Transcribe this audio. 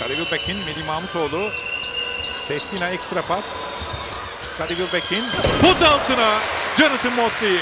Scottie Wilbeck'in, Melih Mahmutoğlu. Sestina ekstra pas. Scottie bekin put altına Jonathan Motley.